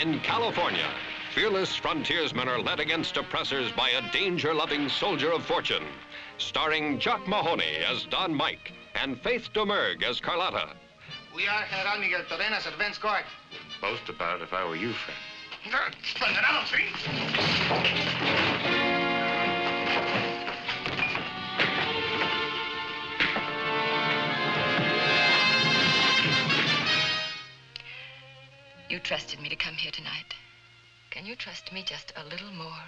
In California, fearless frontiersmen are led against oppressors by a danger-loving soldier of fortune. Starring Jock Mahoney as Don Mike and Faith Domergue as Carlotta. We are General Miguel Torenas at Vence Court. Boast about it if I were you, friend. Condenado, sí. You trusted me to come here tonight. Can you trust me just a little more?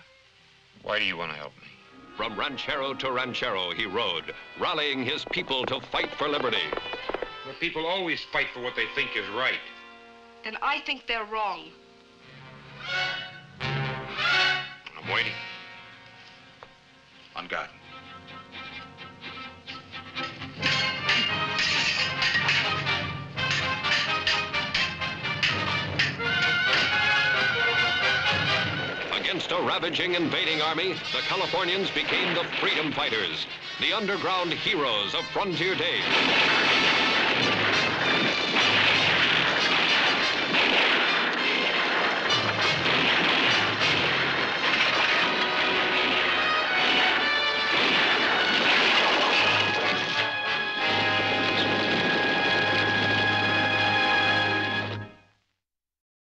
Why do you want to help me? From ranchero to ranchero, he rode, rallying his people to fight for liberty. The people always fight for what they think is right. Then I think they're wrong. I'm waiting. On guard. Against a ravaging invading army, the Californians became the freedom fighters, the underground heroes of frontier days.